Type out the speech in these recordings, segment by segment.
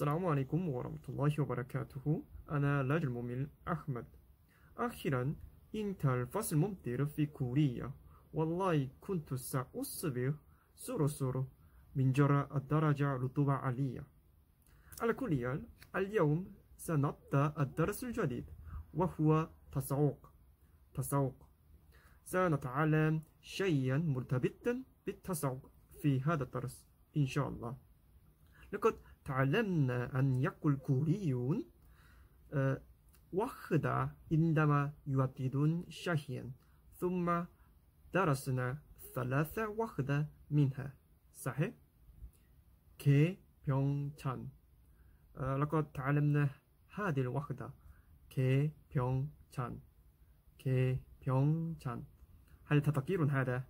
السلام عليكم ورحمة الله وبركاته. أنا لاج المؤمن أحمد. أخيرا انتهى الفصل الممطر في كوريا. والله كنت سأصبح سورو من جراء الدرجة رطوبة عالية على كل حال اليوم سنبدأ الدرس الجديد وهو تسوق. تسوق. سنتعلم شيئا مرتبطا بالتسوق في هذا الدرس إن شاء الله. لقد تعلمنا أن يقول كوريون آه، وخدا عندما يعددون شهيا ثم درسنا ثلاثة وخدا منها. صحيح؟ كي بيونغ تشان لقد تعلمنا هذه الوحدة. كي بيونغ تشان كي بيونغ تشان هل تذكرون هذا؟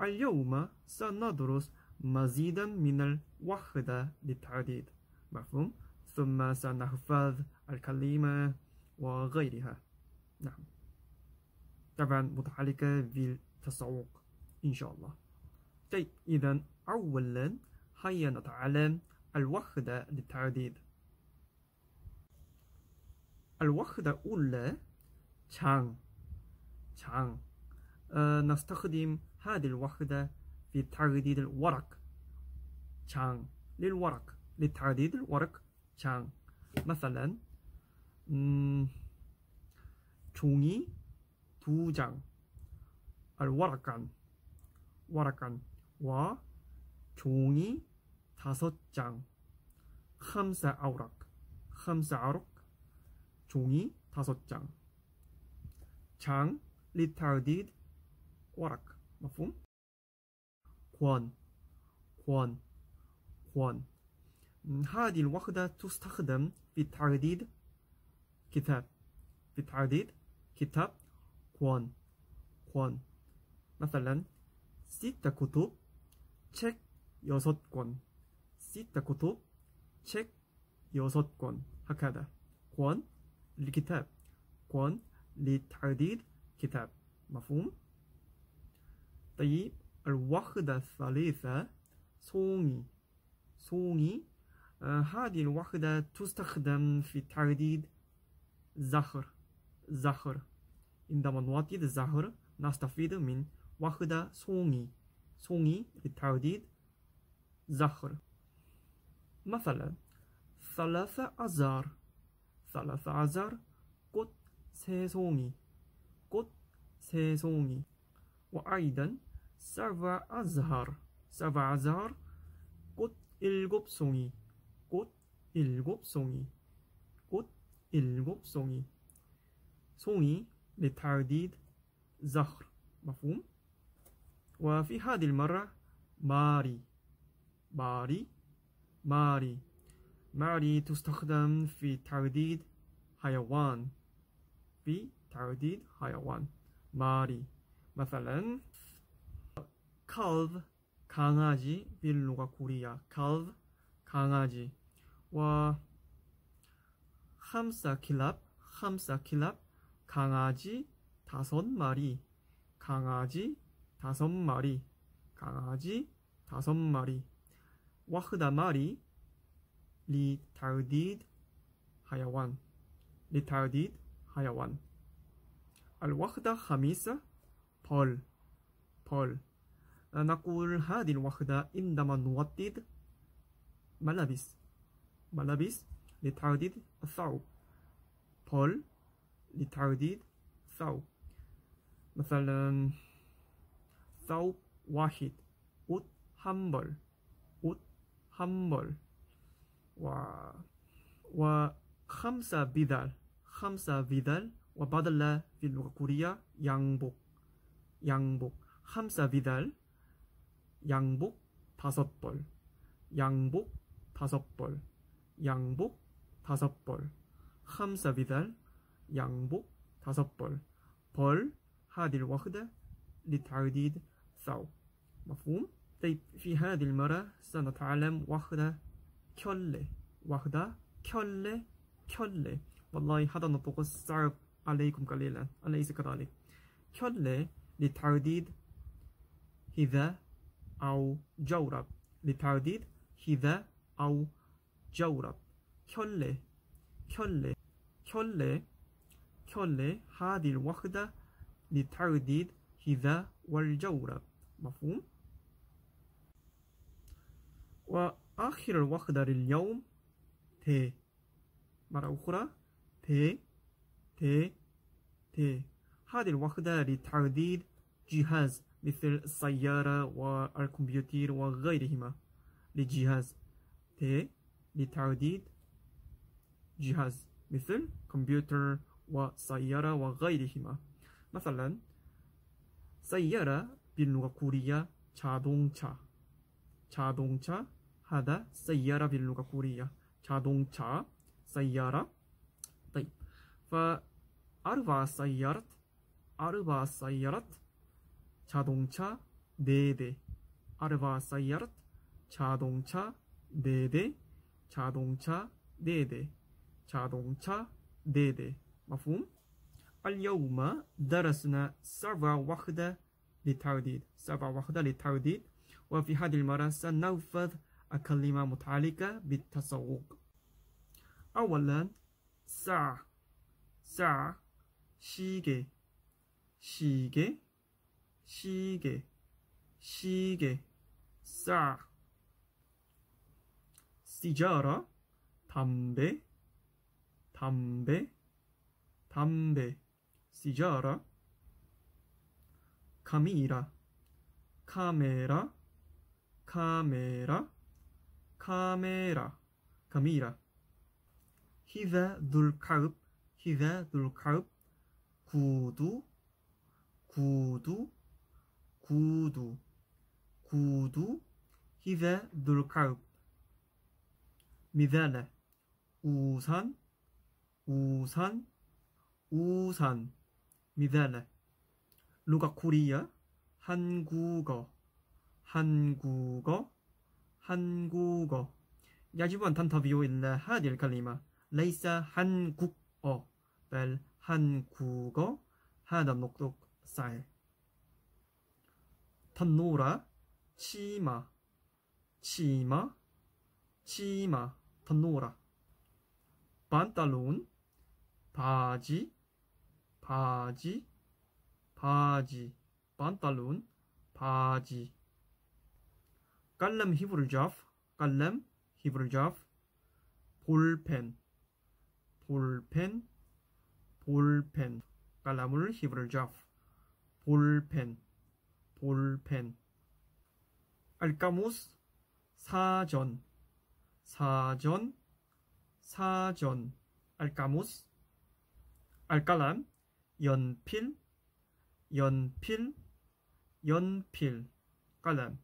اليوم سندرس مزيدا من الوحدة للتعديد مفهوم؟ ثم سنحفظ الكلمة وغيرها. نعم. طبعا متعلقة بالتسوق إن شاء الله. طيب إذا أولا هيا نتعلم الوحدة للتعديد. الوحدة الأولى 장장 أه نستخدم هذه الوحدة في تعديد الورق. 장 للورق لتعديد الورق 장 مثلا 음, 종이 두 장 الورقان ورقان 와 종이 다섯 장 خمسة أوراق خمسة أوراق 종이 다섯 장 장 للتعديد ورق مفهوم 권 권 권 هذه الوحدة تستخدم في تعديد كتاب في تعديد كتاب 권 권 مثلا ست كتب 책 여섯 권 ست كتب 책 여섯 권 هكذا 권 للكتاب 권 لتعديد كتاب مفهوم؟ طيب الوحدة الثالثة 송이 송이 آه هذه الوحدة تستخدم في تعديد زهر زهر عندما نعدد الزهر نستفيد من وحدة 송이 송이 لتعديد زهر مثلا ثلاثة أزار ثلاثة أزار 꽃 세송이 꽃 세송이 وأيضا سبع أزهار سبع أزهار 꽃 일곱 송이 꽃 일곱 송이 꽃 일곱 송이 송이 لتعديد زهر مفهوم وفي هذه المرة ماري ماري ماري ماري تستخدم في تعديد حيوان في تعديد حيوان ماري مثلا calve 강아지 빌루가 코리아 calf 강아지. 와 함사 킬랍 함사 킬랍 강아지 다섯 마리. 강아지 다섯 마리. 강아지 다섯 마리. 와흐다 마리. 리타르디드 하야완. 리타르디드 하야완. 알와흐다 하미사 벌벌 نقول هذه الوحدة عندما نودد ملابس ملابس لتعديد الثوب بول لتعديد ثوب مثلا ثوب واحد 옷 한벌 옷 한벌 و وخمسة بدل خمسة بدل وبدل في اللغة الكورية 양복 양복 خمسة بدل 양복 다섯 벌 양복 다섯 벌 양복 다섯 벌 خمسة بدل 양복 다섯 벌 벌 هذه الوحدة لتعديد ثوب مفهوم؟ طيب في هذه المرة سنتعلم وحدة 켤레 وحدة 켤레 켤레 والله هذا النطق صعب عليكم قليلا أليس كذلك 켤레 لتعديد حذاء أو جورب. لتعديد حذاء أو جورب. كل كل كل كل هذه الوحدة. لتعديد هذا والجورب. مفهوم؟ وآخر الوحدة لليوم. ت. مرة أخرى. ت. ت. ت. هذه الوحدة لتعديد جهاز. مثل السيارة والكمبيوتر وغيرهما لجهاز ت لتعديد جهاز مثل كمبيوتر وسيارة وغيرهما مثلا سيارة باللغة الكورية 자동차 자동차 هذا سيارة باللغة الكورية 자동차 سيارة طيب فأربع سيارات أربع سيارات 자동차 4대 أربع سيارات 자동차 4대 자동차 4대 자동차 4대 مفهوم؟ اليوم درسنا سبع وحدة للتعديد سبع وحدة للتعديد وفي هذه المرة سننفذ الكلمة متعلقة بالتسوق أولا ساعة ساعة 시계 시계 시계 시계 싹 시자라 담배? 담배? 담배. 시자라 카미라. 카메라? 카메라? 카메라. 카미라. 히자 둘카읍 히자 둘카읍. 구두 구두 구두 구두 히자 둘카읍 미달라 우산 우산 우산 미달라 루가 코리아 한국어 한국어 한국어 يجب أن تنتبهوا إلى هذه الكلمة ليس 한국어 بل 한국어 هذا النطق صحيح 단노라 치마 치마 치마 단노라. 반달론 바지 바지 바지. 반달론 바지. 깔람 히브르 자프 깔람 히브르 자프. 볼펜 볼펜 볼펜. 깔라물 히브르 자프. 볼펜. 볼펜. 알까무스 사전. 사전 사전. 알까무스. 알까람 연필. 연필 연필. 깔람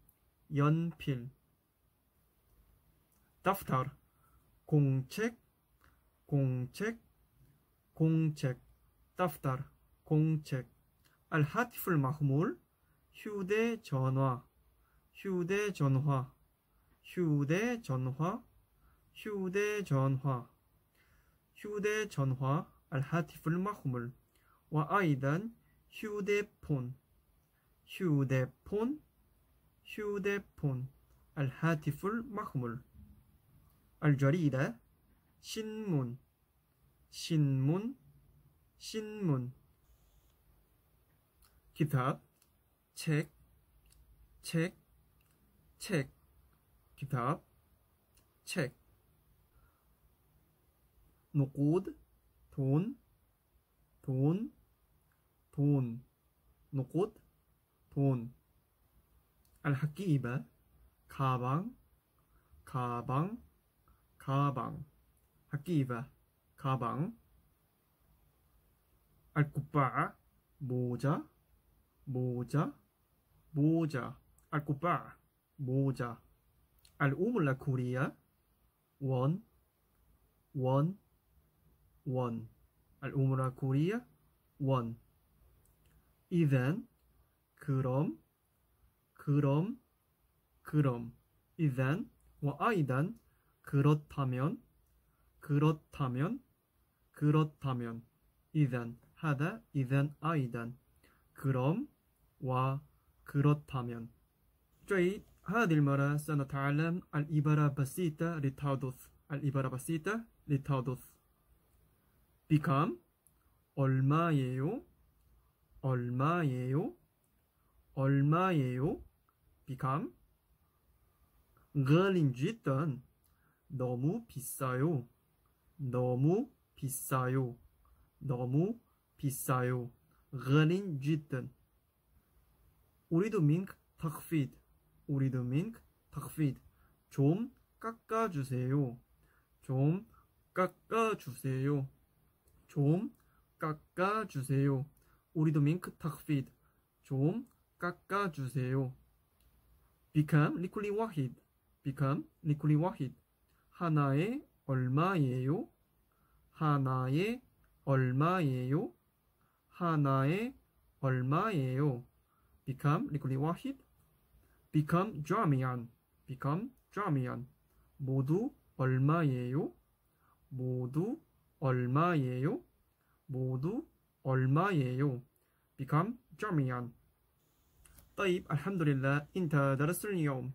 연필. 다프타르 공책 공책 공책. 다프타르 공책. 알하티풀 마흐물 휴대전화 휴대전화 휴대전화 휴대전화 휴대전화 الهاتف المحمول وأيضا 휴대폰 휴대폰 휴대폰 الهاتف المحمول الجريدة 신문 신문 신문 كتاب 책, 책, 책, 기타, 책, 뭐 노꽃, 돈, 돈, 돈, 뭐 노꽃, 돈, 알하키이바, 가방, 가방, 가방, 학기 이바, 가방, 알쿠바, 모자, 모자, 모자 알코바 모자 알오블라 코리아 원 원, 원. 알오므라 코리아, 원. 이젠, 그럼, 그럼, 그럼. 이젠, 와 아이단, 그렇다면, 그렇다면, 그렇다면. 이젠, 하다, 이젠 아이단. 그럼, 와 그렇다면 这一 هذه المرة سنتعلم العبارة بسيطة للتحدث العبارة بسيطة للتحدث become 얼마예요? 얼마예요? 얼마예요? become غال جدا 너무 비싸요. 너무 비싸요. 너무 비싸요. 우리도 민크 탁피드 우리도 민크 탁피드 좀 깎아주세요. 좀 깎아주세요. 좀 깎아주세요. 우리도 민크 탁피드 좀 깎아주세요. become 리쿨리 와히드 become 리쿨리 와히드 하나에 얼마예요? 하나에 얼마예요? 하나에 얼마예요? become لكل واحد become جامعا become جامعا 모두 얼마예요? 모두 얼마예요? 모두 얼마예요? become جامعا طيب الحمد لله انتهى درس اليوم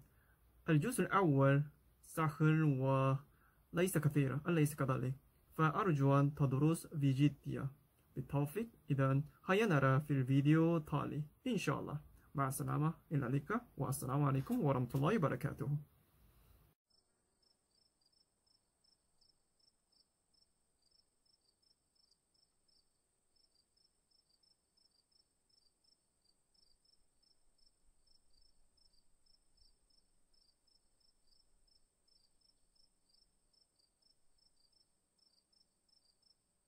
الجزء الأول سهل وليس كثير أليس كذلك فأرجو أن تدرس بجدية بالتوفيق. إذا هيا نرى في الفيديو التالي إن شاء الله. مع السلامة. إلى اللقاء. والسلام عليكم ورحمة الله وبركاته.